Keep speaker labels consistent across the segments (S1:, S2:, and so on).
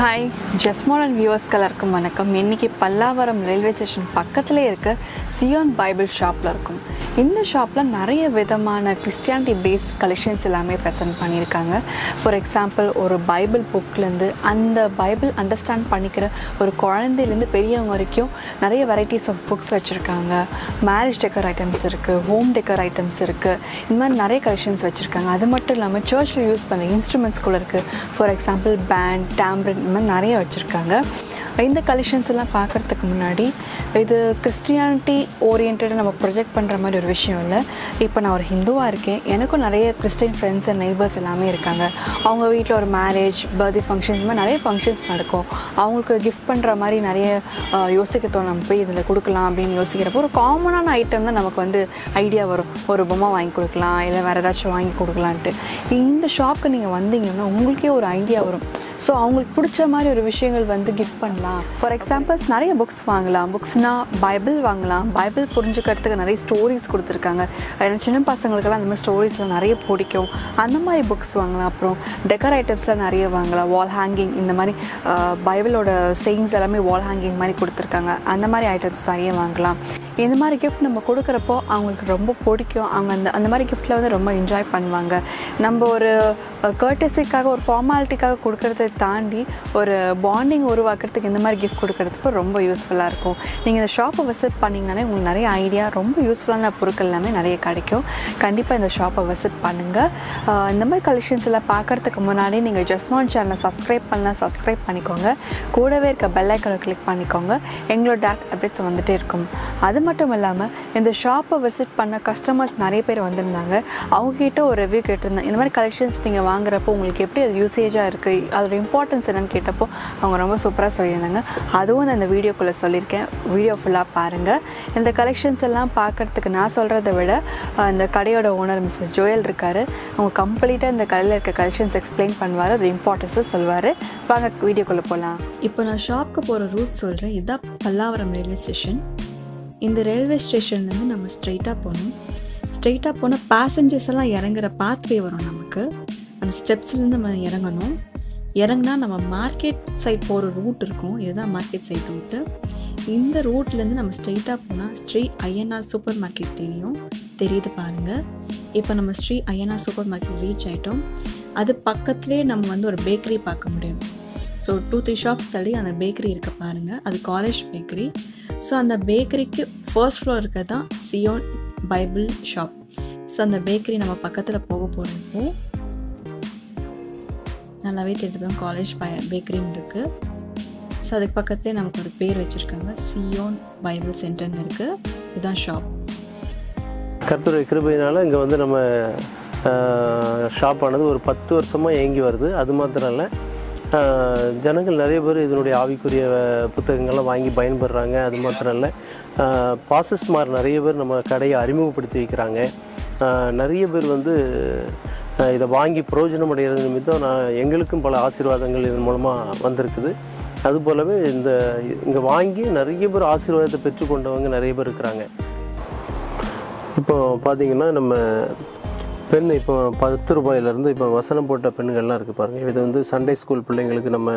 S1: Hi ஜஸ்மோலன் and வியூவர்ஸ்க்கு எல்லாருக்கும் வணக்கம். இன்னைக்கு பல்லாவரம் ரயில்வே ஸ்டேஷன் பக்கத்தில் இருக்க சியோன் பைபிள் ஷாப்பில் இருக்கும். இந்த ஷாப்பில் நிறைய விதமான கிறிஸ்டியானிட்டி பேஸ்ட் கலெக்ஷன்ஸ் எல்லாமே ப்ரெசென்ட் பண்ணியிருக்காங்க. ஃபார் எக்ஸாம்பிள் ஒரு பைபிள் புக்லேருந்து அந்த பைபிள் அண்டர்ஸ்டாண்ட் பண்ணிக்கிற ஒரு குழந்தையிலேருந்து பெரியவங்க வரைக்கும் நிறைய வெரைட்டிஸ் ஆஃப் புக்ஸ் வச்சுருக்காங்க. மேரேஜ் டெக்கர் ஐட்டம்ஸ் இருக்குது ஹோம் டெக்கர் ஐட்டம்ஸ் இருக்குது இந்த மாதிரி நிறைய கலெக்ஷன்ஸ் வச்சுருக்காங்க. அது மட்டும் இல்லாமல் சர்ச்சில் யூஸ் பண்ண இன்ஸ்ட்ருமெண்ட்ஸ் கூட இருக்குது ஃபார் எக்ஸாம்பிள் பேண்ட் டேம்ப்ரின் இந்த மாதிரி நிறைய வச்சுருக்காங்க. இந்த கலெக்ஷன்ஸ் எல்லாம் பார்க்குறதுக்கு முன்னாடி இது கிறிஸ்டியானிட்டி ஓரியன்டாக நம்ம ப்ரொஜெக்ட் பண்ணுற மாதிரி ஒரு விஷயம் இல்லை. இப்போ நான் ஒரு ஹிந்துவாக இருக்கேன். எனக்கும் நிறைய கிறிஸ்டின் ஃப்ரெண்ட்ஸ் அண்ட் நெய்பர்ஸ் எல்லாமே இருக்காங்க. அவங்க வீட்டில் ஒரு மேரேஜ் பர்த்டே ஃபங்க்ஷன் இந்த மாதிரி நிறைய ஃபங்க்ஷன்ஸ் நடக்கும். அவங்களுக்கு கிஃப்ட் பண்ணுற மாதிரி நிறைய யோசிக்கத்தோ நம்ம போய் இதில் கொடுக்கலாம் அப்படின்னு யோசிக்கிறப்போ ஒரு காமனான ஐட்டம் தான் நமக்கு வந்து ஐடியா வரும். ஒரு பொம்மை வாங்கி கொடுக்கலாம் இல்லை வேறு ஏதாச்சும் வாங்கி கொடுக்கலான்ட்டு. இந்த ஷாப்க்கு நீங்கள் வந்தீங்கன்னா உங்களுக்கே ஒரு ஐடியா வரும். ஸோ அவங்களுக்கு பிடிச்ச மாதிரி ஒரு விஷயங்கள் வந்து கிஃப்ட் பண்ணலாம். ஃபார் எக்ஸாம்பிள்ஸ் நிறைய புக்ஸ் வாங்கலாம். புக்ஸ்னால் பைபிள் வாங்கலாம். பைபிள் புரிஞ்சுக்கிறதுக்கு நிறைய ஸ்டோரிஸ் கொடுத்துருக்காங்க. ஏன்னா சின்ன பசங்களுக்கெல்லாம் அந்த மாதிரி ஸ்டோரிஸ்லாம் நிறைய பிடிக்கும். அந்த மாதிரி புக்ஸ் வாங்கலாம். அப்புறம் டெக்கர் ஐட்டம்ஸ்லாம் நிறைய வாங்கலாம். வால் ஹேங்கிங் இந்த மாதிரி பைபிளோட செயிங்ஸ் எல்லாமே வால் ஹேங்கிங் மாதிரி கொடுத்துருக்காங்க. அந்த மாதிரி ஐட்டம்ஸ் நிறைய வாங்கலாம். இந்த மாதிரி கிஃப்ட் நம்ம கொடுக்குறப்போ அவங்களுக்கு ரொம்ப பிடிக்கும். அவங்க அந்த அந்த மாதிரி கிஃப்ட்டில் வந்து ரொம்ப என்ஜாய் பண்ணுவாங்க. நம்ம ஒரு கர்டசிக்காக ஒரு ஃபார்மாலிட்டிக்காக கொடுக்கறத தாண்டி ஒரு பாண்டிங் உருவாக்குறதுக்கு இந்த மாதிரி கிஃப்ட் கொடுக்கறதுக்கு ரொம்ப யூஸ்ஃபுல்லாக இருக்கும். நீங்கள் இந்த ஷாப்பை விசிட் பண்ணிங்கனாலே உங்களுக்கு நிறைய ஐடியா ரொம்ப யூஸ்ஃபுல்லான பொருட்கள் எல்லாமே நிறைய கிடைக்கும். கண்டிப்பாக இந்த ஷாப்பை விசிட் பண்ணுங்கள் இந்த மாதிரி கலெக்ஷன்ஸ் எல்லாம் பார்க்கறதுக்கு முன்னாடி நீங்கள் ஜஸ்மான் சேனலை சப்ஸ்கிரைப் பண்ணலாம் சப்ஸ்கிரைப் பண்ணிக்கோங்க. கூடவே இருக்க பெல் ஐக்கனை கிளிக் பண்ணிக்கோங்க. எங்களோட டேரக்ட் அப்டேட்ஸ் வந்துட்டே இருக்கும். அது அது மட்டும் இல்லாமல் இந்த ஷாப்பை விசிட் பண்ண கஸ்டமர்ஸ் நிறைய பேர் வந்திருந்தாங்க. அவங்ககிட்ட ஒரு ரிவ்யூ கேட்டிருந்தேன். இந்த மாதிரி கலெக்ஷன்ஸ் நீங்கள் வாங்குறப்போ உங்களுக்கு எப்படி அது யூசேஜாக இருக்குது அதோட இம்பார்ட்டன்ஸ் என்னென்னு கேட்டப்போ அவங்க ரொம்ப சூப்பராக சொல்லியிருந்தாங்க. அதுவும் நான் இந்த வீடியோக்குள்ளே சொல்லியிருக்கேன். வீடியோ ஃபுல்லாக பாருங்கள் இந்த கலெக்ஷன்ஸ் எல்லாம் பார்க்குறதுக்கு நான் சொல்கிறத விட இந்த கடையோட ஓனர் மிஸ்டர் ஜோயல் இருக்கார். அவங்க கம்ப்ளீட்டாக இந்த கடையில் இருக்க கலெக்ஷன்ஸ் எக்ஸ்பிளைன் பண்ணுவார். அது இம்பார்ட்டன்ஸை சொல்வார். வாங்க வீடியோக்குள்ளே போகலாம் இப்போ நான் ஷாப்க்கு போகிற ரூட் சொல்கிறேன் இதுதான் பல்லாவரம் ரயில்வே ஸ்டேஷன் இந்த ரயில்வே ஸ்டேஷன்லேருந்து நம்ம ஸ்ட்ரைட்டாக போகணும். ஸ்ட்ரைட்டாக போனால் பேசஞ்சர்ஸ் எல்லாம் இறங்குற பாத்வே வரும் நமக்கு. அந்த ஸ்டெப்ஸ்லேருந்து நம்ம இறங்கணும். இறங்குனா நம்ம மார்க்கெட் சைட் போகிற ரூட் இருக்கும். இதுதான் மார்க்கெட் சைட் ரூட்டு இந்த ரூட்லேருந்து நம்ம ஸ்ட்ரெயிட்டாக போனால் ஸ்ரீ ஐஎன்ஆர் சூப்பர் மார்க்கெட் தெரியும். தெரியுது பாருங்கள் இப்போ நம்ம Sri INR super market reach ஆகிட்டோம் அது பக்கத்துலேயே நம்ம வந்து ஒரு பேக்கரி பார்க்க முடியும். ஸோ டூ த்ரீ ஷாப்ஸ் தள்ளி அந்த பேக்கரி இருக்க பாருங்கள் அது காலேஜ் பேக்கரி ஸோ அந்த பேக்கரிக்கு ஃபர்ஸ்ட் ஃப்ளோர் இருக்க தான் சியோன் பைபிள் ஷாப் ஸோ அந்த பேக்கரி நம்ம பக்கத்தில் போக போகிறப்போ நல்லாவே தெரிஞ்சுப்போம் காலேஜ் பை பேக்கரின்னு இருக்குது ஸோ அதுக்கு பக்கத்துலேயே நமக்கு ஒரு பேர் வச்சுருக்காங்க. சியோன் பைபிள் சென்டர்னு இருக்குது இதுதான் ஷாப்
S2: கர்த்தருடைய கிருபையினால் இங்கே வந்து நம்ம ஷாப்பானது ஒரு பத்து வருஷமாக இயங்கி வருது. அது மாத்திரம் இல்லை ஜனங்கள் நிறைய பேர் இதனுடைய ஆவிக்குரிய புத்தகங்கள்லாம் வாங்கி பயன்படுறாங்க. அது மாத்திரம் இல்லை பாசஸ்மார் நிறைய பேர் நம்ம கடையை அறிமுகப்படுத்தி வைக்கிறாங்க. நிறைய பேர் வந்து இதை வாங்கி பிரயோஜனம் அடைகிறது நிமித்தம் நான் எங்களுக்கும் பல ஆசீர்வாதங்கள் இதன் மூலமாக வந்திருக்குது. அது போலவே இந்த இங்கே வாங்கி நிறைய பேர் ஆசீர்வாதத்தை பெற்றுக்கொண்டவங்க நிறைய பேர் இருக்கிறாங்க. இப்போ பார்த்தீங்கன்னா நம்ம பெண் இப்போ பத்து ரூபாயிலேருந்து இப்போ வசனம் போட்ட பெண்கள்லாம் இருக்குது பாருங்கள் இது வந்து சண்டே ஸ்கூல் பிள்ளைங்களுக்கு நம்ம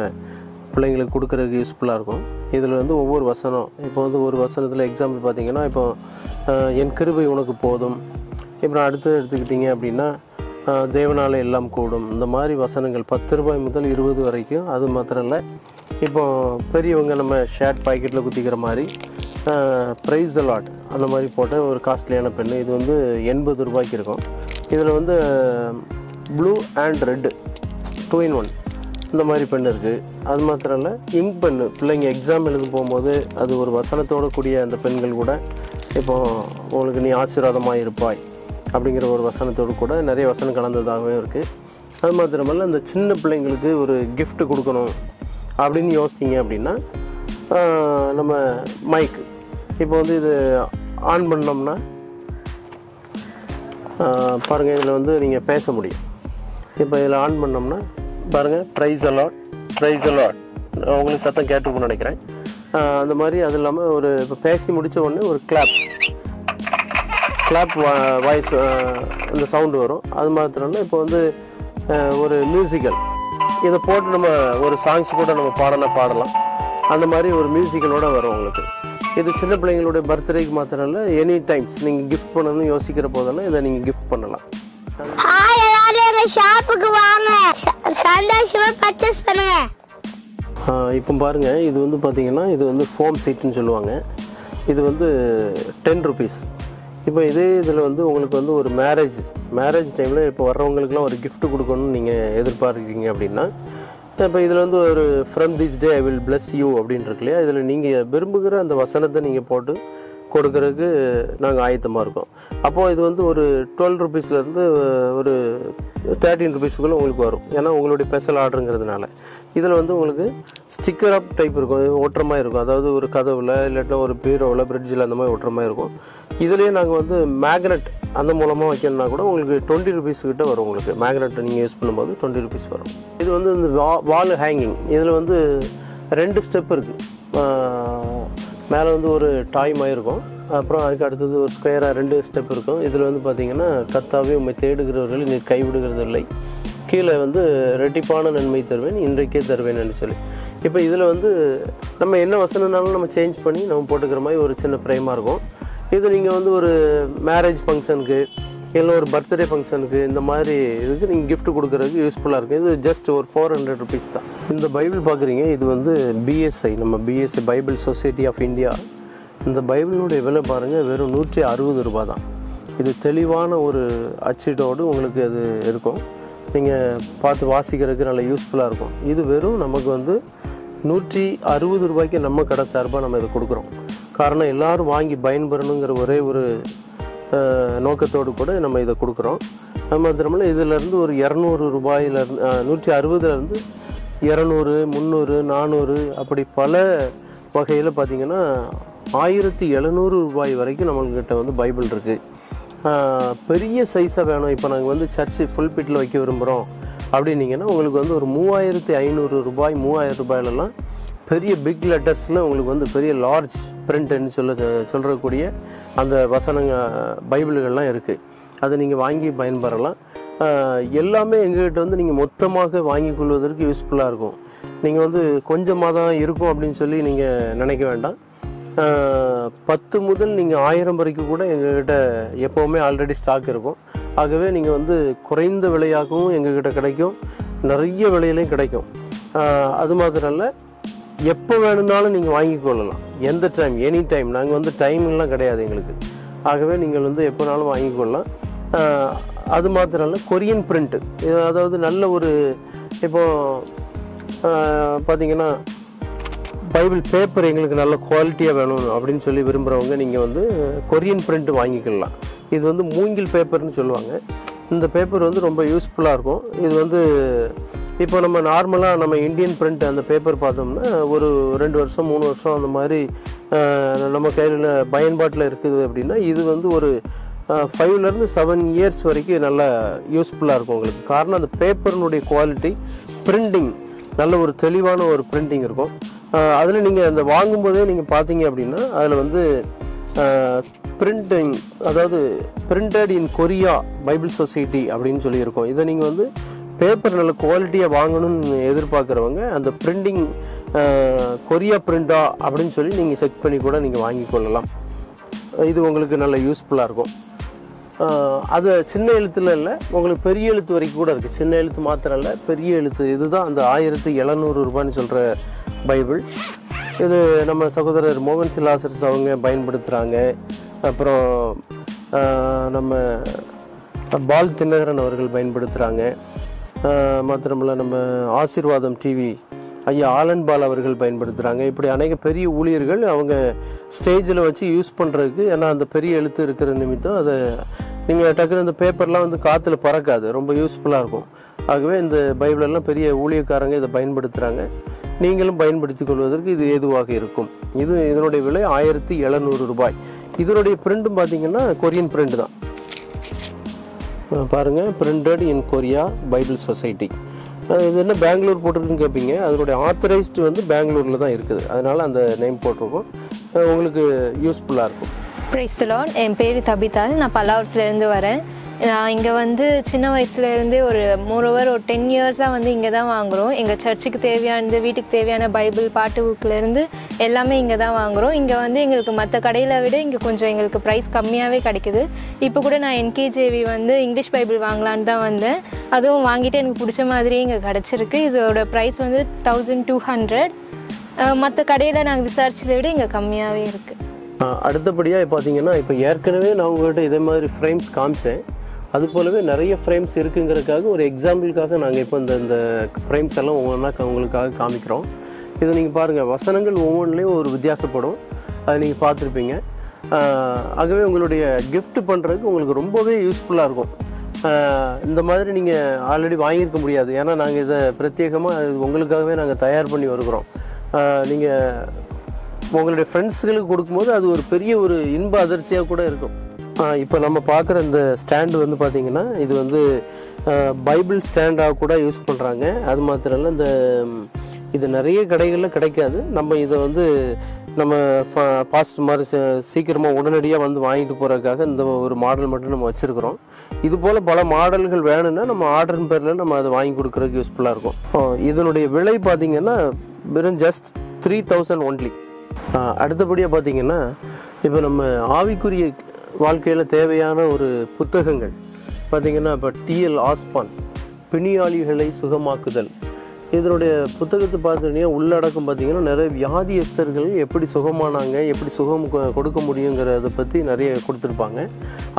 S2: பிள்ளைங்களுக்கு கொடுக்குறதுக்கு யூஸ்ஃபுல்லாக இருக்கும். இதில் வந்து ஒவ்வொரு வசனம் இப்போ வந்து ஒரு வசனத்தில் எக்ஸாம்பிள் பார்த்தீங்கன்னா இப்போ என் கிருபை உனக்கு போதும். இப்போ அடுத்து எடுத்துக்கிட்டிங்க அப்படின்னா தேவனால எல்லாம் கூடும். இந்த மாதிரி வசனங்கள் பத்து ரூபாய் முதல் இருபது வரைக்கும் அது மாத்திரம் இல்லை இப்போ பெரியவங்க நம்ம ஷர்ட் பாக்கெட்டில் குத்திக்கிற மாதிரி ப்ரைஸ் த லாட் அந்த மாதிரி போட்ட ஒரு காஸ்ட்லியான பெண் இது வந்து எண்பது ரூபாய்க்கு இருக்கும். இதில் வந்து blue and red two in one. இந்த மாதிரி பெண் இருக்குது அது மாத்திரம் இல்லை இங்க் பெண்ணு பிள்ளைங்க எக்ஸாம் எழுத போகும்போது அது ஒரு வசனத்தோட கூடிய அந்த பெண்கள் கூட இப்போ உங்களுக்கு நீ ஆசீர்வாதமாக இருப்பாய் அப்படிங்கிற ஒரு வசனத்தோடு கூட நிறைய வசனம் கலந்ததாகவே இருக்குது அது மாத்திரமல்ல இந்த சின்ன பிள்ளைங்களுக்கு ஒரு கிஃப்ட்டு கொடுக்கணும் அப்படின்னு யோசித்தீங்க அப்படின்னா நம்ம மைக் இப்போ வந்து இது ஆன் பண்ணோம்னா பாருங்கள் இதில் வந்து நீங்கள் பேச முடியும். இப்போ இதில் ஆன் பண்ணோம்னா பாருங்கள் ப்ரைஸ் அலாட் ப்ரைஸ் அலாட் உங்களுக்கு சத்தம் கேட்டுருக்கும்னு நினைக்கிறேன். அந்த மாதிரி அது இல்லாமல் ஒரு இப்போ பேசி முடித்த உடனே ஒரு கிளாப் கிளாப் வாய்ஸ் அந்த சவுண்டு வரும். அது மாத்திரம்னா இப்போ வந்து ஒரு மியூசிக்கல் இதை போட்டு நம்ம ஒரு சாங்ஸ் கூட நம்ம பாடனா பாடலாம். அந்த மாதிரி ஒரு மியூசிக்கலோடு வரும் உங்களுக்கு. இது சின்ன பிள்ளைங்களுடைய பர்த்டேக்கு மாத்திரம் இல்லை எனி டைம்ஸ் நீங்கள் கிஃப்ட் பண்ணணும்னு யோசிக்கிற போதெல்லாம் இதை நீங்கள் கிஃப்ட் பண்ணலாம்.
S3: ஹாய் எல்லாரும் எங்க ஷாப்புக்கு வாங்க. ச- சந்தோஷமா பர்ச்சேஸ் பண்ணுங்க.
S2: இப்போ பாருங்கள் இது வந்து பார்த்தீங்கன்னா இது வந்து ஃபோம் சீட்டுன்னு சொல்லுவாங்க. இது வந்து டென் ருபீஸ் இப்போ இதே இதில் வந்து உங்களுக்கு வந்து ஒரு மேரேஜ் மேரேஜ் டைமில் இப்போ வர்றவங்களுக்குலாம் ஒரு gift கொடுக்கணும்னு நீங்கள் எதிர்பார்க்குறீங்க அப்படின்னா இப்போ இதில் வந்து ஒரு from this day I will bless you அப்படின்னு இருக்கு இல்லையா இதில் நீங்கள் விரும்புகிற அந்த வசனத்தை நீங்கள் போட்டு கொடுக்கறதுக்கு நாங்கள் ஆயத்தமாக இருக்கோம். அப்போது இது வந்து ஒரு டுவெல் ருபீஸ்லேருந்து ஒரு தேர்ட்டீன் ருபீஸுக்குள்ளே உங்களுக்கு வரும். ஏன்னா உங்களுடைய ஸ்பெஷல் ஆர்டருங்கிறதுனால இதில் வந்து உங்களுக்கு ஸ்டிக்கர் அப் டைப் இருக்கும். இது ஒட்டுற மாதிரி இருக்கும். அதாவது ஒரு கதவில் இல்லாட்டினா ஒரு பீரோவில் பிரிட்ஜில் அந்த மாதிரி ஒட்டுற மாதிரி இருக்கும். இதுலேயே நாங்கள் வந்து மேக்னெட் அந்த மூலமாக வைக்கணும்னா கூட உங்களுக்கு டுவெண்ட்டி ருபீஸ் கிட்ட வரும் உங்களுக்கு. மேக்னெட் நீங்கள் யூஸ் பண்ணும்போது டுவெண்ட்டி ருபீஸ் வரும். இது வந்து இந்த வா வால் ஹேங்கிங் இதில் வந்து ரெண்டு ஸ்டெப் இருக்குது மேலே வந்து ஒரு டாய் மாதிரி இருக்கும். அப்புறம் அதுக்கு அடுத்தது ஒரு ஸ்கொயராக ரெண்டு ஸ்டெப் இருக்கும். இதில் வந்து பார்த்தீங்கன்னா கத்தாவே உண்மை தேடுகிறவர்கள் நீ கைவிடுகிறதில்லை. கீழே வந்து ரெட்டிப்பான நன்மை தருவேன் இன்றைக்கே தருவேன்னு சொல்லி. இப்போ இதில் வந்து நம்ம என்ன வசனம்னாலும் நம்ம சேஞ்ச் பண்ணி நம்ம போட்டுக்கிற மாதிரி ஒரு சின்ன ப்ரேமாக இருக்கும். இது நீங்கள் வந்து ஒரு மேரேஜ் ஃபங்க்ஷனுக்கு இல்லை ஒரு பர்த்டே ஃபங்க்ஷனுக்கு இந்த மாதிரி இதுக்கு நீங்கள் கிஃப்ட் கொடுக்குறதுக்கு யூஸ்ஃபுல்லாக இருக்கும் இது ஜஸ்ட் ஒரு ஃபோர் ஹண்ட்ரட் ருபீஸ் தான். இந்த பைபிள் பார்க்குறீங்க இது வந்து பிஎஸ்ஐ நம்ம BSI Bible society of India இந்த பைபிளுடைய விலை பாருங்கள் வெறும் நூற்றி அறுபது ரூபா தான் இது தெளிவான ஒரு அச்சீட்டோடு உங்களுக்கு அது இருக்கும். நீங்கள் பார்த்து வாசிக்கிறதுக்கு நல்ல யூஸ்ஃபுல்லாக இருக்கும். இது வெறும் நமக்கு வந்து நூற்றி அறுபது ரூபாய்க்கு நம்ம கடை சார்பாக நம்ம இதை கொடுக்குறோம். காரணம் எல்லாரும் வாங்கி பயன்பெறணுங்கிற ஒரே ஒரு நோக்கத்தோடு கூட நம்ம இதை கொடுக்குறோம். அது மாத்திரமில்ல இதிலேருந்து ஒரு இரநூறு ரூபாயிலேருந்து நூற்றி அறுபதுலேருந்து இரநூறு முந்நூறு நானூறு அப்படி பல வகையில் பார்த்திங்கன்னா ஆயிரத்தி எழுநூறு ரூபாய் வரைக்கும் நம்மள்கிட்ட வந்து பைபிள் இருக்குது பெரிய சைஸாக வேணும். இப்போ நாங்கள் வந்து சர்ச்சு ஃபுல் பிட்டில் வைக்க விரும்புகிறோம் அப்படின்னீங்கன்னா உங்களுக்கு வந்து ஒரு மூவாயிரத்தி ஐநூறு ரூபாய் மூவாயிரம் ரூபாயிலலாம் பெரிய பிக் லெட்டர்ஸில் உங்களுக்கு வந்து பெரிய லார்ஜ் பிரிண்ட்னு சொல்ல சொல்கிறக்கூடிய அந்த வசனங்க பைபிள்கள்லாம் இருக்குது அதை நீங்கள் வாங்கி பயன்பெறலாம். எல்லாமே எங்ககிட்ட வந்து நீங்கள் மொத்தமாக வாங்கி கொள்வதற்கு யூஸ்ஃபுல்லாக இருக்கும். நீங்கள் வந்து கொஞ்சமாக தான் இருக்கும் அப்படின்னு சொல்லி நீங்கள் நினைக்க வேண்டாம். பத்து முதல் நீங்கள் ஆயிரம் வரைக்கும் கூட எங்ககிட்ட எப்போவுமே ஆல்ரெடி ஸ்டாக் இருக்கும். ஆகவே நீங்கள் வந்து குறைந்த விலையாகவும் எங்ககிட்ட கிடைக்கும். நிறைய விலையிலையும் கிடைக்கும். அது மாத்திரம் இல்லை எப்போ வேணும்னாலும் நீங்கள் வாங்கி கொள்ளலாம். எந்த டைம் எனி டைம் நாங்கள் வந்து டைம்லாம் கிடையாது எங்களுக்கு. ஆகவே நீங்கள் வந்து எப்போனாலும் வாங்கி கொள்ளலாம். அது மாத்திரம் இல்லை கொரியன் பிரிண்ட்டு அதாவது நல்ல ஒரு இப்போ பார்த்தீங்கன்னா பைபிள் பேப்பர் எங்களுக்கு நல்ல குவாலிட்டியாக வேணும் அப்படின்னு சொல்லி விரும்புகிறவங்க நீங்கள் வந்து கொரியன் பிரிண்ட் வாங்கிக்கலாம். இது வந்து மூங்கில் பேப்பர்னு சொல்லுவாங்க. இந்த பேப்பர் வந்து ரொம்ப யூஸ்ஃபுல்லாக இருக்கும். இது வந்து இப்போ நம்ம நார்மலாக நம்ம இந்தியன் பிரிண்ட் அந்த பேப்பர் பார்த்தோம்னா ஒரு ரெண்டு வருஷம் மூணு வருஷம் அந்த மாதிரி நம்ம கையில் பயன்பாட்டில் இருக்குது அப்படின்னா இது வந்து ஒரு ஃபைவ்லேருந்து செவன் இயர்ஸ் வரைக்கும் நல்லா யூஸ்ஃபுல்லாக இருக்கும் உங்களுக்கு. காரணம் அந்த பேப்பர்னுடைய குவாலிட்டி பிரிண்டிங் நல்ல ஒரு தெளிவான ஒரு பிரிண்டிங் இருக்கும். அதில் நீங்கள் அந்த வாங்கும்போதே நீங்கள் பார்த்தீங்க அப்படின்னா அதில் வந்து பிரிண்டிங் அதாவது printed in Korea Bible society அப்படின்னு சொல்லியிருக்கோம். இதை நீங்கள் வந்து பேப்பர் நல்ல குவாலிட்டியாக வாங்கணும்னு எதிர்பார்க்குறவங்க அந்த பிரிண்டிங் கொரியா பிரிண்டா அப்படின்னு சொல்லி நீங்கள் செக் பண்ணி கூட நீங்கள் வாங்கி கொள்ளலாம். இது உங்களுக்கு நல்ல யூஸ்ஃபுல்லாக இருக்கும். அது சின்ன எழுத்துல இல்லை உங்களுக்கு பெரிய எழுத்து வரைக்கும் கூட இருக்குது சின்ன எழுத்து மாத்திரம் இல்லை பெரிய எழுத்து. இதுதான் அந்த ஆயிரத்தி எழுநூறு ரூபான்னு சொல்கிற பைபிள். இது நம்ம சகோதரர் மோகன் சிலாசர்ஸ் அவங்க பயன்படுத்துகிறாங்க அப்புறம் நம்ம பால் தினகரன் அவர்கள் பயன்படுத்துகிறாங்க மாத்திரமில்ல நம்ம ஆசீர்வாதம் டிவி ஐயா ஆலன் பால் அவர்கள் பயன்படுத்துகிறாங்க இப்படி அநேக பெரிய ஊழியர்கள் அவங்க ஸ்டேஜில் வச்சு யூஸ் பண்ணுறதுக்கு ஏன்னா அந்த பெரிய எழுத்து இருக்கிற நிமித்தம் அதை நீங்கள் டக்குன்னு அந்த பேப்பர்லாம் வந்து காற்றுல பறக்காது. ரொம்ப யூஸ்ஃபுல்லாக இருக்கும். ஆகவே இந்த பைபிளெல்லாம் பெரிய ஊழியக்காரங்க இதை பயன்படுத்துகிறாங்க நீங்களும் பயன்படுத்தி கொள்வதற்கு இது ஏதுவாக இருக்கும். இது இதனுடைய விலை ஆயிரத்தி எழுநூறு ரூபாய். இதனுடைய பிரிண்டும் பார்த்தீங்கன்னா கொரியன் பிரிண்ட் தான். பாருங்கள் printed in Korea Bible society இது என்ன பெங்களூர் போட்டிருக்குன்னு கேட்பீங்க அதனுடைய ஆத்தரைஸ்டு வந்து பெங்களூரில் தான் இருக்குது. அதனால் அந்த நேம் போட்டிருக்கோம். உங்களுக்கு யூஸ்ஃபுல்லாக இருக்கும்.
S4: பிரைஸ் என் பேர் தபிதா நான் பல்லாவரத்துலேருந்து வரேன். இங்கே வந்து சின்ன வயசுலேருந்தே ஒரு மோரோவர் ஒரு டென் இயர்ஸாக வந்து இங்கே தான் வாங்குகிறோம் எங்கள் சர்ச்சுக்கு தேவையானது வீட்டுக்கு தேவையான பைபிள் பாட்டு புக்கிலேருந்து எல்லாமே இங்கே தான் வாங்குகிறோம் இங்கே வந்து எங்களுக்கு மற்ற கடையில் விட இங்கே கொஞ்சம் எங்களுக்கு ப்ரைஸ் கம்மியாகவே கிடைக்குது. இப்போ கூட நான் என்கேஜேவி வந்து இங்கிலீஷ் பைபிள் வாங்கலான்னு தான் வந்தேன். அதுவும் வாங்கிட்டு எனக்கு பிடிச்ச மாதிரியே இங்கே கிடச்சிருக்கு. இதோட ப்ரைஸ் வந்து தௌசண்ட் டூ ஹண்ட்ரட் மற்ற கடையில் நாங்கள் விசாரிச்சதை விட இங்கே கம்மியாகவே இருக்குது
S2: அடுத்தபடியாக பார்த்தீங்கன்னா இப்போ ஏற்கனவே நான் உங்கள்கிட்ட இதே மாதிரி ஃப்ரேம்ஸ் காமிச்சேன். அது போலவே நிறைய ஃப்ரேம்ஸ் இருக்குங்கிறதுக்காக ஒரு எக்ஸாம்பிளுக்காக நாங்கள் இப்போ இந்த இந்த ஃப்ரேம்ஸ் எல்லாம் ஒவ்வொன்றா உங்களுக்காக காமிக்கிறோம். இதை நீங்கள் பாருங்கள் வசனங்கள் ஒவ்வொன்றுலேயும் ஒரு வித்தியாசப்படும். அதை நீங்கள் பார்த்துருப்பீங்க. ஆகவே உங்களுடைய கிஃப்ட் பண்ணுறதுக்கு உங்களுக்கு ரொம்பவே யூஸ்ஃபுல்லாக இருக்கும். இந்த மாதிரி நீங்கள் ஆல்ரெடி வாங்கியிருக்க முடியாது. ஏன்னா நாங்கள் இதை பிரத்யேகமாக உங்களுக்காகவே நாங்கள் தயார் பண்ணி வருகிறோம். நீங்கள் உங்களுடைய ஃப்ரெண்ட்ஸுகளுக்கு கொடுக்கும்போது அது ஒரு பெரிய ஒரு இன்ப அதிர்ச்சியாக கூட இருக்கும். இப்போ நம்ம பார்க்குற இந்த ஸ்டாண்டு வந்து பார்த்திங்கன்னா இது வந்து பைபிள் ஸ்டாண்டாக கூட யூஸ் பண்ணுறாங்க அது மாத்திரம் இல்லை இந்த இது நிறைய கடைகளில் கிடைக்காது. நம்ம இதை வந்து நம்ம பாஸ்ட் மாதிரி சீக்கிரமாக உடனடியாக வந்து வாங்கிட்டு போகிறதுக்காக இந்த ஒரு மாடல் மட்டும் நம்ம வச்சுருக்கிறோம். இது போல் பல மாடல்கள் வேணும்னா நம்ம ஆர்டரின் பேரில் நம்ம அதை வாங்கி கொடுக்குறதுக்கு யூஸ்ஃபுல்லாக இருக்கும். இதனுடைய விலை பார்த்திங்கன்னா வெறும் ஜஸ்ட் த்ரீ தௌசண்ட் ஒன்லி அடுத்தபடியாக பார்த்தீங்கன்னா இப்போ நம்ம ஆவிக்குரிய வாழ்க்கையில் தேவையான ஒரு புத்தகங்கள். பார்த்தீங்கன்னா இப்போ டிஎல் ஆஸ்பான் பிணியாளிகளை சுகமாக்குதல். இதனுடைய புத்தகத்தை பார்த்துட்டீங்கன்னா உள்ளடக்கம் பார்த்திங்கன்னா நிறைய வியாதியஸ்தர்கள் எப்படி சுகமானாங்க எப்படி சுகம் கொடுக்க முடியுங்கிறத பற்றி நிறைய கொடுத்துருப்பாங்க.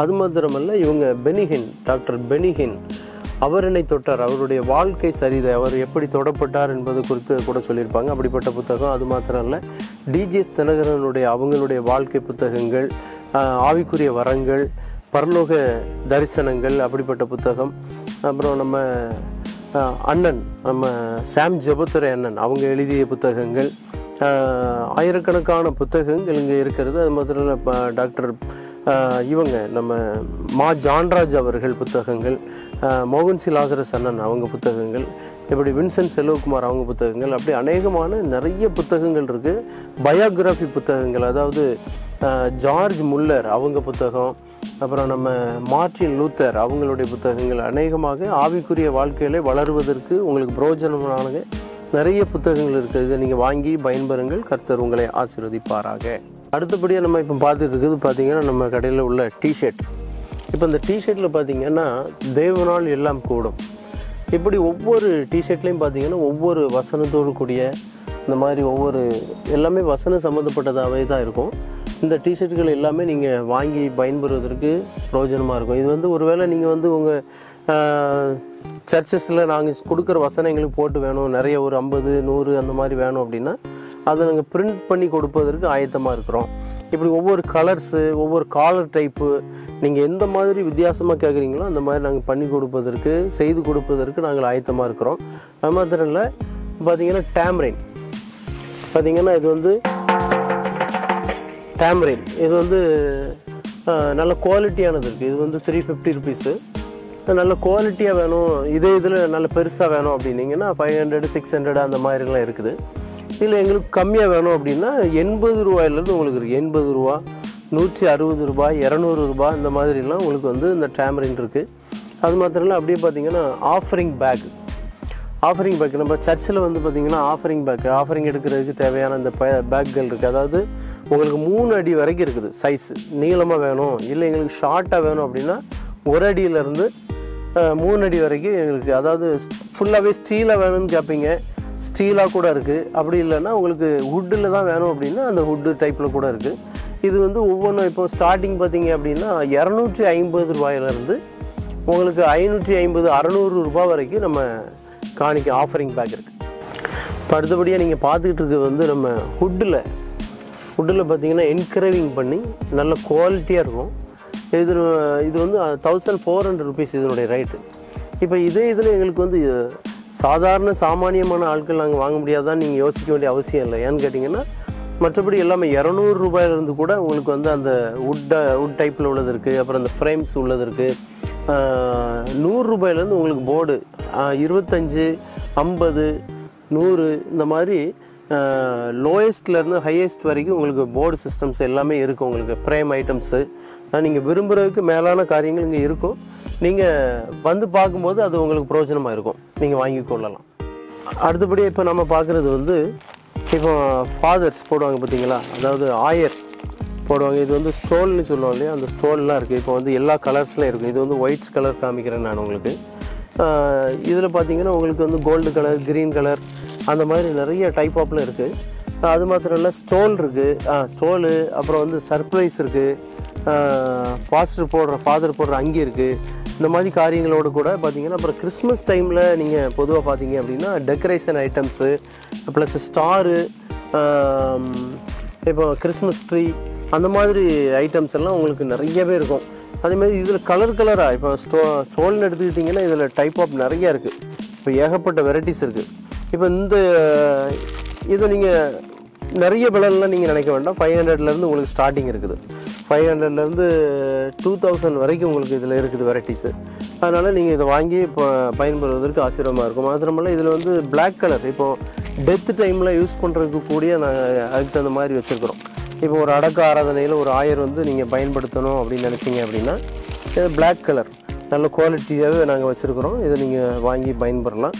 S2: அது மாத்திரமல்ல இவங்க பெனிஹின் டாக்டர் பெனிஹின் அவர் என்னை தொட்டார். அவருடைய வாழ்க்கை சரிதை அவர் எப்படி தொடப்பட்டார் என்பது குறித்து கூட சொல்லியிருப்பாங்க. அப்படிப்பட்ட புத்தகம் அது மாத்திரம் இல்லை டிஜிஎஸ் தினகரனுடைய அவங்களுடைய வாழ்க்கை புத்தகங்கள் ஆவிக்குரிய வரங்கள் பரலோக தரிசனங்கள் அப்படிப்பட்ட புத்தகம். அப்புறம் நம்ம அண்ணன் நம்ம சாம் ஜெபத்துரை அண்ணன் அவங்க எழுதிய புத்தகங்கள். ஆயிரக்கணக்கான புத்தகங்கள் இங்கே இருக்கிறது. அது மாத்திரம் இப்போ டாக்டர் இவங்க நம்ம மா ஜான்ராஜ் அவர்கள் புத்தகங்கள் மோகன் மோகன்சி லாசரஸ் அண்ணன் அவங்க புத்தகங்கள் இப்படி வின்சென்ட் செல்வகுமார் அவங்க புத்தகங்கள் அப்படி அநேகமான நிறைய புத்தகங்கள் இருக்குது பயோகிராஃபி புத்தகங்கள் அதாவது ஜார்ஜ் முல்லர் அவங்க புத்தகம் அப்புறம் நம்ம மார்ட்டின் லூத்தர் அவங்களுடைய புத்தகங்கள் அநேகமாக ஆவிக்குரிய வாழ்க்கையில வளருவதற்கு உங்களுக்கு பிரயோஜனமான நிறைய புத்தகங்கள் இருக்குது. இதை நீங்கள் வாங்கி பயன்பெறுங்கள். கர்த்தர் உங்களை ஆசீர்வதிப்பாராக. அடுத்தபடியாக நம்ம இப்போ பார்த்துட்டு இருக்குது பார்த்தீங்கன்னா நம்ம கடையில் உள்ள டிஷர்ட் இப்போ இந்த டிஷர்ட்டில் பார்த்தீங்கன்னா தேவனால் எல்லாம் கூடும். இப்படி ஒவ்வொரு டிஷர்ட்லேயும் பார்த்தீங்கன்னா ஒவ்வொரு வசனத்தோடு கூடிய இந்த மாதிரி ஒவ்வொரு எல்லாமே வசனம் சம்மந்தப்பட்டதாகவே தான் இருக்கும். இந்த டிஷர்ட்டுகள் எல்லாமே நீங்கள் வாங்கி பயன்பெறுவதற்கு பிரயோஜனமாக இருக்கும். இது வந்து ஒருவேளை நீங்கள் வந்து உங்கள் சர்ச்சஸில் நாங்கள் கொடுக்குற வசனம் எங்களுக்கு போட்டு வேணும் நிறைய ஒரு ஐம்பது நூறு அந்த மாதிரி வேணும் அப்படின்னா அதை நாங்கள் பிரிண்ட் பண்ணி கொடுப்பதற்கு ஆயத்தமாக இருக்கிறோம். இப்படி ஒவ்வொரு கலர்ஸு ஒவ்வொரு காலர் டைப்பு நீங்கள் எந்த மாதிரி வித்தியாசமாக கேட்குறீங்களோ அந்த மாதிரி நாங்கள் பண்ணி கொடுப்பதற்கு செய்து கொடுப்பதற்கு நாங்கள் ஆயத்தமாக இருக்கிறோம். அது மாத்திரம் இல்லை பார்த்தீங்கன்னா டேம்ரைன் பார்த்தீங்கன்னா இது வந்து டேமரின் இது வந்து நல்ல குவாலிட்டியானது இருக்குது இது வந்து த்ரீ ஃபிஃப்டி ருபீஸு நல்ல குவாலிட்டியாக வேணும். இதே இதில் நல்ல பெருசாக வேணும் அப்படின்னிங்கன்னா ஃபைவ் ஹண்ட்ரட் சிக்ஸ் ஹண்ட்ரட் அந்த மாதிரிலாம் இருக்குது. இதில் எங்களுக்கு கம்மியாக வேணும் அப்படின்னா எண்பது ரூபாயிலேருந்து உங்களுக்கு இருக்குது எண்பது ரூபா நூற்றி அறுபது ரூபாய் இரநூறு ரூபா இந்த மாதிரிலாம் உங்களுக்கு வந்து இந்த டேமரின் இருக்குது அது மாத்திரம் இல்லை அப்படியே பார்த்தீங்கன்னா ஆஃபரிங் பேக் ஆஃபரிங் பேக் நம்ம சர்ச்சில் வந்து பார்த்தீங்கன்னா ஆஃபரிங் பேக் ஆஃபரிங் எடுக்கிறதுக்கு தேவையான இந்த பேக்குகள் இருக்குது அதாவது உங்களுக்கு மூணு அடி வரைக்கும் இருக்குது. சைஸ் நீளமாக வேணும். இல்லை எங்களுக்கு ஷார்ட்டாக வேணும் அப்படின்னா ஒரு அடியிலேருந்து மூணு அடி வரைக்கும் எங்களுக்கு அதாவது ஃபுல்லாகவே ஸ்டீலாக வேணும்னு கேட்பீங்க. ஸ்டீலாக கூட இருக்குது அப்படி இல்லைன்னா உங்களுக்கு வுட்டில் தான் வேணும் அப்படின்னா அந்த வுட்டு டைப்பில் கூட இருக்குது இது வந்து ஒவ்வொன்றும் இப்போ ஸ்டார்டிங் பார்த்தீங்க அப்படின்னா இரநூற்றி ஐம்பது ரூபாயிலேருந்து உங்களுக்கு ஐநூற்றி ஐம்பது அறநூறு ரூபாய் வரைக்கும் நம்ம காணிக்க ஆஃபரிங் பேக் இருக்குது இப்போ அடுத்தபடியாக நீங்கள் பார்த்துக்கிட்டு இருக்கிறது வந்து நம்ம ஹுட்டில் ஹுட்டில் பார்த்தீங்கன்னா என்கரேவிங் பண்ணி நல்ல குவாலிட்டியாக இருக்கும். இது இது வந்து தௌசண்ட் ஃபோர் ஹண்ட்ரட் ருபீஸ் இதனுடைய ரேட்டு இப்போ இதே இதில் எங்களுக்கு வந்து சாதாரண சாமானியமான ஆட்கள் நாங்கள் வாங்க முடியாதான் நீங்கள் யோசிக்க வேண்டிய அவசியம் இல்லை. ஏன்னு கேட்டிங்கன்னா மற்றபடி எல்லாமே இரநூறு ரூபாயிலிருந்து கூட உங்களுக்கு வந்து அந்த உட்டை உட் டைப்பில் உள்ளது இருக்குது அப்புறம் அந்த ஃப்ரேம்ஸ் உள்ளது இருக்குது நூறு ரூபாயிலேருந்து உங்களுக்கு போர்டு இருபத்தஞ்சு ஐம்பது நூறு இந்த மாதிரி லோயஸ்ட்லேருந்து ஹையஸ்ட் வரைக்கும் உங்களுக்கு போர்டு சிஸ்டம்ஸ் எல்லாமே இருக்கும் உங்களுக்கு ப்ரேம் ஐட்டம்ஸு நீங்கள் விரும்புகிறதுக்கு மேலான காரியங்கள் இங்கே இருக்கும். நீங்கள் வந்து பார்க்கும்போது அது உங்களுக்கு பிரயோஜனமாக இருக்கும். நீங்கள் வாங்கி கொள்ளலாம். அடுத்தபடி இப்போ நம்ம பார்க்குறது வந்து இப்போ ஃபாதர்ஸ் போடுவாங்க பார்த்தீங்களா? அதாவது ஆயர். போடுவாங்க. இது வந்து ஸ்டோல்னு சொல்லுவோம் இல்லையா? அந்த ஸ்டோல்லாம் இருக்குது இப்போ வந்து எல்லா கலர்ஸ்லையும் இருக்கும். இது வந்து ஒயிட் கலர் காமிக்கிறேன் நான் உங்களுக்கு. இதில் பார்த்தீங்கன்னா உங்களுக்கு வந்து கோல்டு கலர் க்ரீன் கலர் அந்த மாதிரி நிறைய டைப் ஆஃப்ல இருக்குது அது மாத்திரம் இல்லை ஸ்டோல் இருக்குது ஸ்டோலு அப்புறம் வந்து சர்ப்ரைஸ் இருக்குது பாஸ்டர் போடுற ஃபாதர் போடுற அங்கி இருக்குது இந்த மாதிரி காரியங்களோடு கூட பார்த்தீங்கன்னா அப்புறம் கிறிஸ்மஸ் டைமில் நீங்கள் பொதுவாக பார்த்தீங்க அப்படின்னா டெக்கரேஷன் ஐட்டம்ஸு ப்ளஸ் ஸ்டாரு இப்போ கிறிஸ்மஸ் ட்ரீ அந்த மாதிரி ஐட்டம்ஸ் எல்லாம் உங்களுக்கு நிறையவே இருக்கும். அதேமாதிரி இதில் கலர் கலராக இப்போ ஸ்டோ ஸ்டோல்னு எடுத்துக்கிட்டிங்கன்னா இதில் டைப் ஆஃப் நிறைய இருக்குது இப்போ ஏகப்பட்ட வெரைட்டிஸ் இருக்குது இப்போ இந்த இதை நீங்கள் நிறைய விலைலாம் நீங்கள் நினைக்க வேண்டாம். ஃபைவ் ஹண்ட்ரட்லேருந்து உங்களுக்கு ஸ்டார்டிங் இருக்குது. ஃபைவ் ஹண்ட்ரட்லேருந்து டூ தௌசண்ட் வரைக்கும் உங்களுக்கு இதில் இருக்குது வெரைட்டிஸு அதனால் நீங்கள் இதை வாங்கி இப்போ பயன்படுவதற்கு ஆசீர்வமாக இருக்கும். மாத்திரமல்ல இதில் வந்து பிளாக் கலர் இப்போது டெத்து டைமில் யூஸ் பண்ணுறதுக்கு கூடிய நாங்கள் அதுக்கு தகுந்த மாதிரி வச்சுருக்குறோம். இப்போ ஒரு அடக்க ஆராதனையில் ஒரு ஆயர் வந்து நீங்கள் பயன்படுத்தணும் அப்படின்னு நினச்சிங்க அப்படின்னா இது பிளாக் கலர் நல்ல குவாலிட்டியாகவே நாங்கள் வச்சுருக்குறோம். இதை நீங்கள் வாங்கி பயன்பெறலாம்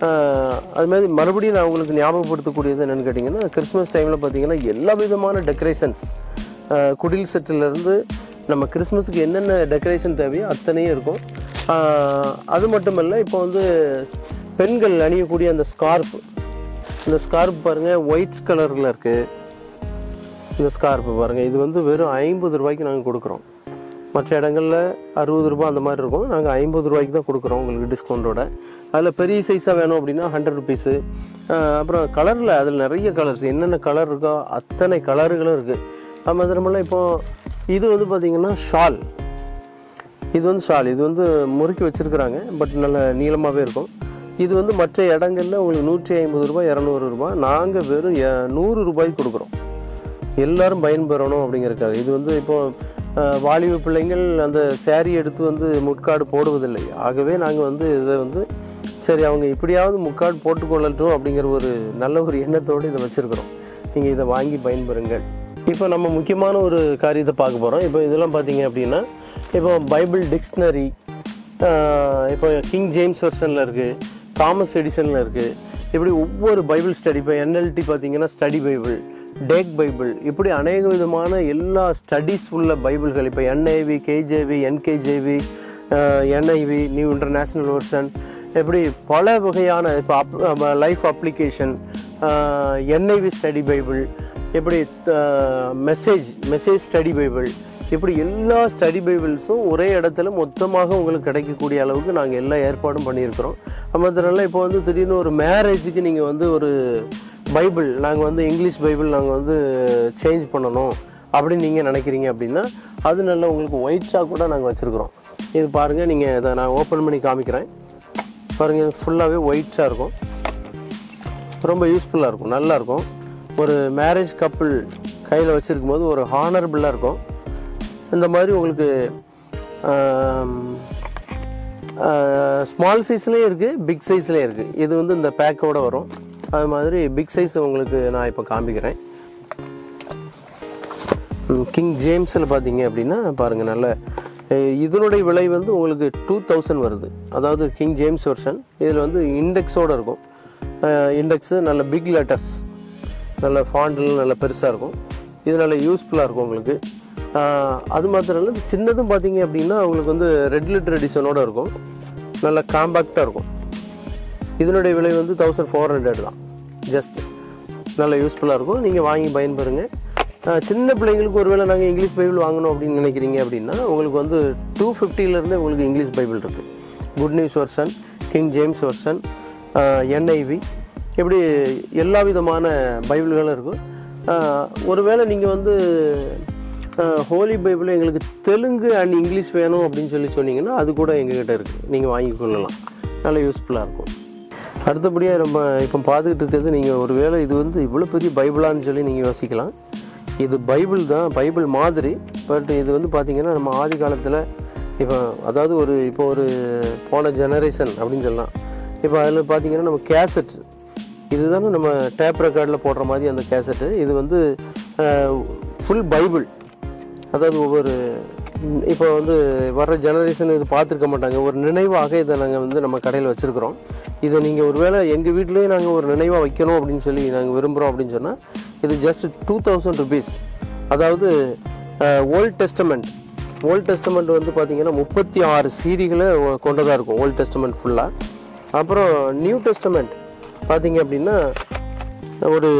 S2: அதுமாதிரி அது மாதிரி மறுபடியும் நான் உங்களுக்கு ஞாபகப்படுத்தக்கூடியது என்னென்னு கேட்டிங்கன்னா கிறிஸ்மஸ் டைமில் பார்த்தீங்கன்னா எல்லா விதமான டெக்கரேஷன்ஸ் குடில் செட்டிலேருந்து நம்ம கிறிஸ்மஸுக்கு என்னென்ன டெக்கரேஷன் தேவையோ அத்தனையும் இருக்கும். அது மட்டுமல்ல இப்போ வந்து பெண்கள் அணியக்கூடிய அந்த ஸ்கார்ப் இந்த ஸ்கார்ப் பாருங்கள் ஒயிட் கலரில் இருக்குது இந்த ஸ்கார்ப்பு பாருங்கள் இது வந்து வெறும் ஐம்பது ரூபாய்க்கு நாங்கள் கொடுக்குறோம். மற்ற இடங்களில் அறுபது ரூபாய் அந்த மாதிரி இருக்கும். நாங்கள் ஐம்பது ரூபாய்க்கு தான் கொடுக்குறோம் உங்களுக்கு டிஸ்கவுண்ட்டோட அதில் பெரிய சைஸாக வேணும் அப்படின்னா ஹண்ட்ரட் ருபீஸு அப்புறம் கலரில் அதில் நிறைய கலர்ஸ் என்னென்ன கலர் இருக்கோ அத்தனை கலர்களும் இருக்குது அது மாத்திரமல்ல இப்போது இது வந்து பார்த்திங்கன்னா ஷால் இது வந்து ஷால் இது வந்து முறுக்கி வச்சுருக்குறாங்க. பட் நல்ல நீளமாகவே இருக்கும். இது வந்து மற்ற இடங்களில் உங்களுக்கு நூற்றி ஐம்பது ரூபாய் இரநூறு ரூபாய். நாங்கள் வெறும் எ- நூறு ரூபாய்க்கு கொடுக்குறோம். எல்லாரும் பயன்பெறணும் அப்படிங்கிறக்காக இது வந்து இப்போ வாலிப பிள்ளைங்கள் அந்த சேரீ எடுத்து வந்து முட்காடு போடுவதில்லை. ஆகவே நாங்கள் வந்து இதை வந்து சரி அவங்க இப்படியாவது முக்காடு போட்டுக்கொள்ளட்டும் அப்படிங்கிற ஒரு நல்ல ஒரு எண்ணத்தோடு இதை வச்சுருக்குறோம். நீங்கள் இதை வாங்கி பயன்பெறுங்கள். இப்போ நம்ம முக்கியமான ஒரு காரியத்தை பார்க்க போகிறோம் இப்போ இதெல்லாம் பார்த்தீங்க அப்படின்னா இப்போ பைபிள் டிக்ஷனரி இப்போ கிங் ஜேம்ஸ் வெர்ஷனில் இருக்குது தாமஸ் எடிசனில் இருக்குது இப்படி ஒவ்வொரு பைபிள் ஸ்டடி இப்போ என்எல்டி பார்த்தீங்கன்னா ஸ்டடி பைபிள். டேக் பைபிள் இப்படி அநேக விதமான எல்லா ஸ்டடீஸ் உள்ள பைபிள்கள் இப்போ NIV KJV NKJV NIV New International Version இப்படி பல வகையான இப்போ up life application NIV study Bible இப்படி மெசேஜ் மெசேஜ் ஸ்டடி பைபிள் இப்படி எல்லா ஸ்டடி பைபிள்ஸும் ஒரே இடத்துல மொத்தமாக உங்களுக்கு கிடைக்கக்கூடிய அளவுக்கு நாங்கள் எல்லா ஏற்பாடும் பண்ணியிருக்கிறோம். அது மாத்திரம் இப்போ வந்து திடீர்னு ஒரு மேரேஜுக்கு நீங்கள் வந்து ஒரு பைபிள் நாங்கள் வந்து இங்கிலீஷ் பைபிள் நாங்கள் வந்து சேஞ்ச் பண்ணணும் அப்படின்னு நீங்கள் நினைக்கிறீங்க அப்படின்னா அது நல்ல உங்களுக்கு ஒயிட்ஸாக கூட நாங்கள் வச்சுருக்குறோம். இது பாருங்கள் நீங்கள் இதை நான் ஓப்பன் பண்ணி காமிக்கிறேன். பாருங்கள் ஃபுல்லாகவே ஒயிட்ஸாக இருக்கும். ரொம்ப யூஸ்ஃபுல்லாக இருக்கும் நல்லாயிருக்கும் ஒரு மேரேஜ் கப்புள் கையில் வச்சுருக்கும் போது ஒரு ஹானரபுளாக இருக்கும். இந்த மாதிரி உங்களுக்கு ஸ்மால் சைஸ்லேயும் இருக்குது பிக் சைஸ்லேயும் இருக்குது இது வந்து இந்த பேக்கோட வரும். அது மாதிரி பிக் சைஸ் உங்களுக்கு நான் இப்போ காமிக்கிறேன். கிங் ஜேம்ஸில் பார்த்தீங்க அப்படின்னா பாருங்கள் நல்ல இதனுடைய விலை வந்து உங்களுக்கு டூ தௌசண்ட் வருது. அதாவது கிங் ஜேம்ஸ் வெர்ஷன் இதில் வந்து இண்டெக்ஸோடு இருக்கும். இண்டெக்ஸு நல்ல பிக் லெட்டர்ஸ் நல்ல ஃபாண்டில் நல்ல பெருசாக இருக்கும். இது நல்ல யூஸ்ஃபுல்லாக இருக்கும் உங்களுக்கு. அது மாத்திரம் இல்லை சின்னதும் பார்த்தீங்க அப்படின்னா உங்களுக்கு வந்து ரெட் லிட்டர் எடிஷனோடு இருக்கும். நல்ல காம்பாக்டாக இருக்கும். இதனுடைய விலை வந்து தௌசண்ட் ஃபோர் ஹண்ட்ரட் தான். ஜஸ்ட் நல்லா யூஸ்ஃபுல்லாக இருக்கும். நீங்கள் வாங்கி பயன்பெறுங்க. சின்ன பிள்ளைங்களுக்கு ஒருவேளை நாங்கள் இங்கிலீஷ் பைபிள் வாங்கணும் அப்படின்னு நினைக்கிறீங்க அப்படின்னா உங்களுக்கு வந்து டூ ஃபிஃப்டியிலேருந்தே உங்களுக்கு இங்கிலீஷ் பைபிள் இருக்குது good news version King James version NIV இப்படி எல்லா விதமான பைபிள்களும் இருக்கும் ஒருவேளை நீங்கள் வந்து ஹோலி பைபிள் எங்களுக்கு தெலுங்கு அண்ட் இங்கிலீஷ் வேணும் அப்படின்னு சொல்லி சொன்னீங்கன்னா அது கூட எங்ககிட்ட இருக்குது நீங்கள் வாங்கி கொள்ளலாம். நல்லா யூஸ்ஃபுல்லாக இருக்கும். அடுத்தபடியாக நம்ம இப்போ பார்த்துக்கிட்டு இருக்கிறது நீங்கள் ஒரு வேளை இது வந்து இவ்வளோ பெரிய பைபிளான்னு சொல்லி நீங்கள் யோசிக்கலாம். இது பைபிள் தான் பைபிள் மாதிரி. பட் இது வந்து பார்த்திங்கன்னா நம்ம ஆதி காலத்தில் இப்போ அதாவது ஒரு இப்போ ஒரு போன ஜெனரேஷன் அப்படின்னு சொல்லலாம். இப்போ அதில் பார்த்தீங்கன்னா நம்ம கேசட் இதுதானே நம்ம டேப் ரெக்கார்டில் போடுற மாதிரி அந்த கேசட்டு இது வந்து ஃபுல் பைபிள். அதாவது ஒவ்வொரு இப்போ வந்து வர்ற ஜெனரேஷன் இது பார்த்துருக்க மாட்டாங்க. ஒரு நினைவாக இதை நாங்கள் வந்து நம்ம கடையில் வச்சுருக்குறோம். இதை நீங்கள் ஒரு வேளை எங்கள் வீட்டிலேயே நாங்கள் ஒரு நினைவாக வைக்கணும் அப்படின்னு சொல்லி நாங்கள் விரும்புகிறோம் அப்படின்னு சொன்னால் இது ஜஸ்ட் டூ தௌசண்ட் ருபீஸ் அதாவது ஓல்ட் டெஸ்டமெண்ட் ஓல்ட் டெஸ்டமெண்ட் வந்து பார்த்திங்கன்னா முப்பத்தி ஆறு சீடிகளை கொண்டதாக இருக்கும் ஓல்ட் டெஸ்டமெண்ட் ஃபுல்லாக அப்புறம் நியூ டெஸ்டமெண்ட் பார்த்திங்க அப்படின்னா ஒரு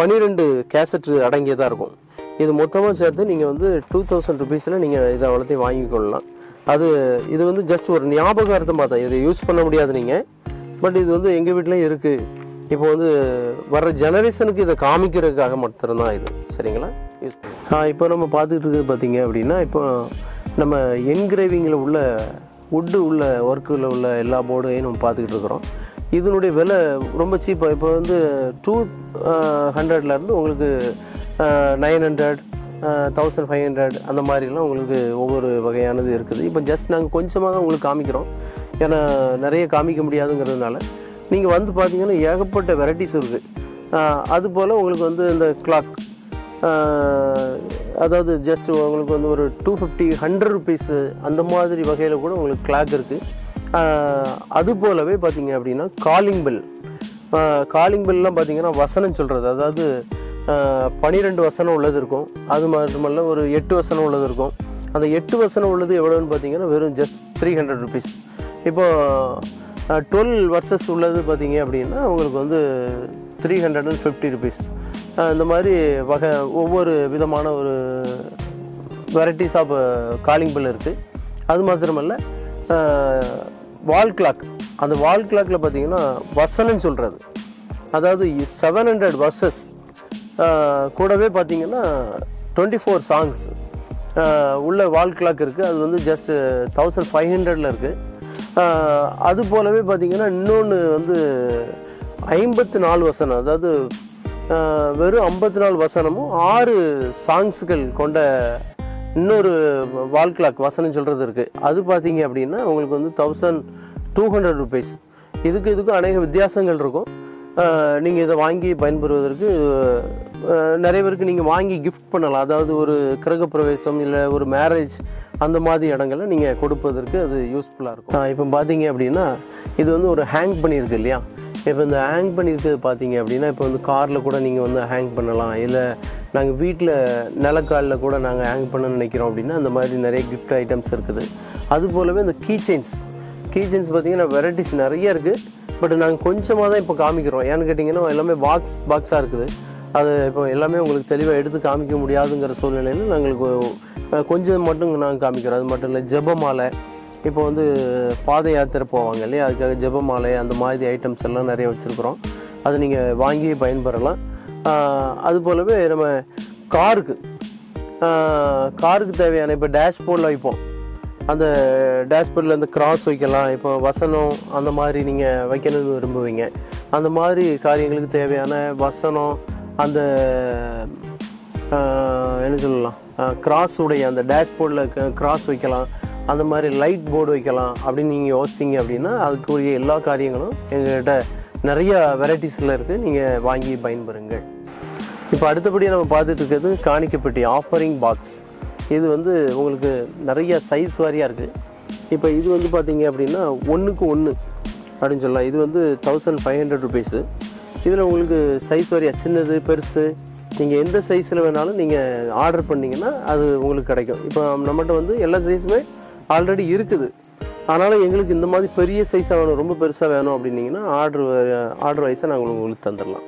S2: பன்னிரெண்டு கேசட் அடங்கியதாக இருக்கும். இது மொத்தமாக சேர்த்து நீங்கள் வந்து டூ தௌசண்ட் ருபீஸில் நீங்கள் இதை அவ்வளோத்தையும் வாங்கி கொள்ளலாம். அது இது வந்து ஜஸ்ட் ஒரு ஞாபகார்த்தம் தான் இதை யூஸ் பண்ண முடியாது நீங்கள் பட் இது வந்து எங்கள் வீட்லேயும் இருக்குது இப்போ வந்து வர்ற ஜெனரேஷனுக்கு இதை காமிக்கிறதுக்காக மட்டும்தான் இது. சரிங்களா? யூஸ் இப்போ நம்ம பார்த்துட்டு இருக்கிறது பார்த்தீங்க அப்படின்னா இப்போ நம்ம என்கிரேவிங்கில் உள்ள வுட்டு உள்ள ஒர்க்கில் உள்ள எல்லா போர்டையும் நம்ம பார்த்துக்கிட்டு இருக்கிறோம். இதனுடைய விலை ரொம்ப சீப்பாக இப்போ வந்து டூ ஹண்ட்ரட்லேருந்து உங்களுக்கு nine hundred thousand five hundred அந்த மாதிரிலாம் உங்களுக்கு ஒவ்வொரு வகையானது இருக்குது. இப்போ ஜஸ்ட் நாங்கள் கொஞ்சமாக தான் உங்களுக்கு காமிக்கிறோம். ஏன்னா நிறைய காமிக்க முடியாதுங்கிறதுனால. நீங்கள் வந்து பார்த்தீங்கன்னா ஏகப்பட்ட வெரைட்டிஸ் இருக்குது அதுபோல் உங்களுக்கு வந்து இந்த கிளாக் அதாவது ஜஸ்ட் உங்களுக்கு வந்து ஒரு டூ ஃபிஃப்டி ஹண்ட்ரட் ருபீஸு அந்த மாதிரி வகையில் கூட உங்களுக்கு கிளாக் இருக்குது அது போலவே பார்த்தீங்க அப்படின்னா காலிங் பெல் காலிங் பெல்லாம் பார்த்தீங்கன்னா வசனம் சொல்கிறது அதாவது பனிரெண்டு வசனம் உள்ளது இருக்கும். அது மட்டுமல்ல ஒரு எட்டு வசனம் உள்ளது இருக்கும். அந்த எட்டு வசனம் உள்ளது எவ்வளோன்னு பார்த்தீங்கன்னா வெறும் ஜஸ்ட் த்ரீ ஹண்ட்ரட் ருபீஸ் இப்போ டுவெல் வர்சஸ் உள்ளது பார்த்தீங்க அப்படின்னா உங்களுக்கு வந்து three hundred and fifty rupees இந்த மாதிரி வகை ஒவ்வொரு விதமான ஒரு வெரைட்டிஸ் ஆஃப் காலிங் பில் இருக்குது அது மாத்திரமல்ல வால் கிளாக் அந்த வால் கிளாக்கில் பார்த்தீங்கன்னா வசனம் சொல்கிறது அதாவது செவன் ஹண்ட்ரட் வர்சஸ் கூடவே பார்த்தீங்கன்னா டுவெண்ட்டி ஃபோர் சாங்ஸ் உள்ள வால் கிளாக் இருக்குது அது வந்து ஜஸ்ட்டு தௌசண்ட் ஃபைவ் ஹண்ட்ரடில் இருக்குது அது போலவே பார்த்தீங்கன்னா இன்னொன்று வந்து ஐம்பத்தி நாலு வசனம் அதாவது வெறும் ஐம்பத்தி நாலு வசனமும் ஆறு சாங்ஸுகள் கொண்ட இன்னொரு வால் கிளாக் வசனம் சொல்கிறது இருக்குது அது பார்த்தீங்க அப்படின்னா உங்களுக்கு வந்து தௌசண்ட் டூ ஹண்ட்ரட் ருபீஸ் இதுக்கு இதுக்கும் அநேக வித்தியாசங்கள் இருக்கும். நீங்கள் இதை வாங்கி பயன்பெறுவதற்கு நிறைய பேருக்கு நீங்கள் வாங்கி கிஃப்ட் பண்ணலாம். அதாவது ஒரு கிரகப்பிரவேசம் இல்லை ஒரு மேரேஜ் அந்த மாதிரி இடங்களில் நீங்கள் கொடுப்பதற்கு அது யூஸ்ஃபுல்லாக இருக்கும். இப்போ பார்த்தீங்க அப்படின்னா இது வந்து ஒரு ஹேங் பண்ணியிருக்கு இல்லையா? இப்போ இந்த ஹேங் பண்ணியிருக்கிறது பார்த்தீங்க அப்படின்னா இப்போ வந்து காரில் கூட நீங்கள் வந்து ஹேங் பண்ணலாம். இல்லை நாங்கள் வீட்டில் நிலக்காலில் கூட நாங்கள் ஹேங் பண்ண நினைக்கிறோம் அப்படின்னா அந்த மாதிரி நிறைய கிஃப்ட் ஐட்டம்ஸ் இருக்குது. அது போலவே இந்த கீச்சைன்ஸ் கீச்சைன்ஸ் பார்த்தீங்கன்னா வெரைட்டிஸ் நிறைய இருக்குது பட் நாங்கள் கொஞ்சமாக தான் இப்போ காமிக்கிறோம். ஏன்னு கேட்டிங்கன்னா எல்லாமே பாக்ஸ் பாக்ஸாக இருக்குது. அது இப்போ எல்லாமே உங்களுக்கு தெளிவாக எடுத்து காமிக்க முடியாதுங்கிற சூழ்நிலையில் நாங்களுக்கு கொஞ்சம் மட்டும் நாங்கள் காமிக்கிறோம். அது மட்டும் இல்லை ஜெபமாலை. இப்போ வந்து பாத யாத்திரை போவாங்க இல்லையா? அதுக்காக ஜெபமாலை அந்த மாதிரி ஐட்டம்ஸ் எல்லாம் நிறைய வச்சுருக்குறோம். அது நீங்கள் வாங்கி பயன்பெறலாம். அது போலவே நம்ம காருக்கு காருக்கு தேவையான இப்போ டேஷ்போர்டில் வைப்போம். அந்த டேஷ்போர்டில் அந்த கிராஸ் வைக்கலாம். இப்போ வசனம் அந்த மாதிரி நீங்கள் வைக்கணும்னு விரும்புவீங்க. அந்த மாதிரி காரியங்களுக்கு தேவையான வசனம் அந்த என்ன சொல்லலாம்? கிராஸ் உடைய அந்த டேஷ்போர்டில் கிராஸ் வைக்கலாம். அந்த மாதிரி லைட் போர்டு வைக்கலாம் அப்படின்னு நீங்கள் யோசித்தீங்க அப்படின்னா அதுக்குரிய எல்லா காரியங்களும் எங்கள்கிட்ட நிறைய வெரைட்டிஸில் இருக்குது நீங்கள் வாங்கி பயன்பெறுங்கள். இப்போ அடுத்தபடியாக நம்ம பார்த்துட்டு இருக்கிறது காணிக்கப்பட்டி ஆஃபரிங் பாக்ஸ் இது வந்து உங்களுக்கு நிறைய சைஸ் வாரியாக இருக்குது இப்போ இது வந்து பார்த்தீங்க அப்படின்னா ஒன்றுக்கு ஒன்று அப்படின்னு சொல்லலாம். இது வந்து தௌசண்ட் ஃபைவ் ஹண்ட்ரட் ருபீஸு இதில் உங்களுக்கு சைஸ் வரியா? சின்னது பெருசு? நீங்கள் எந்த சைஸில் வேணாலும் நீங்கள் ஆர்டர் பண்ணிங்கன்னா அது உங்களுக்கு கிடைக்கும். இப்போ நம்மகிட்ட வந்து எல்லா சைஸுமே ஆல்ரெடி இருக்குது. ஆனாலும் எங்களுக்கு இந்த மாதிரி பெரிய சைஸாக வேணும் ரொம்ப பெருசாக வேணும் அப்படின்னிங்கன்னா ஆர்டர் ஆர்டர் வைஸாக நாங்கள் உங்களுக்கு தந்துடலாம்.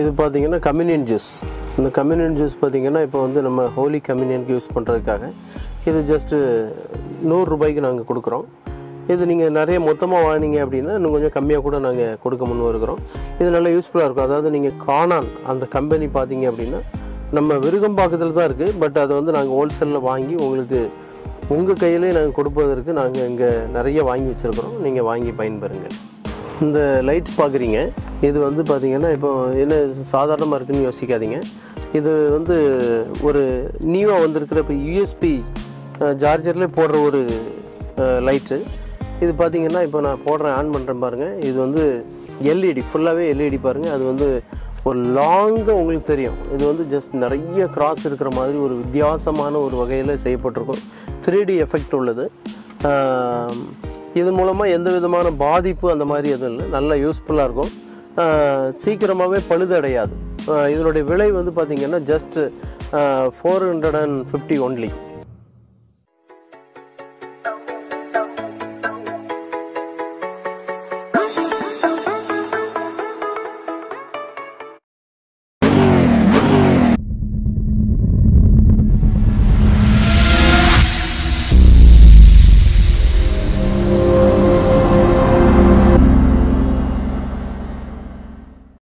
S2: இது பார்த்தீங்கன்னா கம்யூனியன் ஜூஸ் இந்த கம்யூனியன் ஜூஸ் பார்த்தீங்கன்னா இப்போ வந்து நம்ம ஹோலி கம்யூனியனுக்கு யூஸ் பண்ணுறதுக்காக இது ஜஸ்ட்டு நூறுரூபாய்க்கு நாங்கள் கொடுக்குறோம். இது நீங்கள் நிறைய மொத்தமாக வாங்கினீங்க அப்படின்னா இன்னும் கொஞ்சம் கம்மியாக கூட நாங்கள் கொடுக்க முன் வருகிறோம் இது நல்லா யூஸ்ஃபுல்லாக இருக்கும். அதாவது நீங்கள் காணான் அந்த கம்பெனி பார்த்தீங்க அப்படின்னா நம்ம விருகம்பாக்கத்தில் தான் இருக்குது பட் அதை வந்து நாங்கள் ஹோல்சேலில் வாங்கி உங்களுக்கு உங்கள் கையிலே நாங்கள் கொடுப்பதற்கு நாங்கள் இங்கே நிறைய வாங்கி வச்சுருக்குறோம். நீங்கள் வாங்கி பயன்பெறுங்க இந்த லைட் பார்க்குறீங்க இது வந்து பார்த்தீங்கன்னா இப்போ என்ன சாதாரணமாக இருக்குன்னு யோசிக்காதீங்க. இது வந்து ஒரு நியூவாக வந்திருக்கிற இப்போ யூஎஸ்பி சார்ஜர்லேயே போடுற ஒரு லைட்டு இது பார்த்தீங்கன்னா இப்போ நான் போடுறேன் ஆன் பண்ணுறேன் பாருங்கள் இது வந்து எல்இடி ஃபுல்லாகவே எல்இடி பாருங்கள் அது வந்து ஒரு லாங்காக உங்களுக்கு தெரியும். இது வந்து ஜஸ்ட் நிறைய கிராஸ் இருக்கிற மாதிரி ஒரு வித்தியாசமான ஒரு வகையில் செய்யப்பட்டிருக்கும். த்ரீ டி எஃபெக்ட் உள்ளது. இது மூலமாக எந்த விதமான பாதிப்பு அந்த மாதிரி எதுவும் இல்லை. நல்லா யூஸ்ஃபுல்லாக இருக்கும். சீக்கிரமாகவே பழுதடையாது. இதனுடைய விலை வந்து பார்த்திங்கன்னா just four hundred and fifty only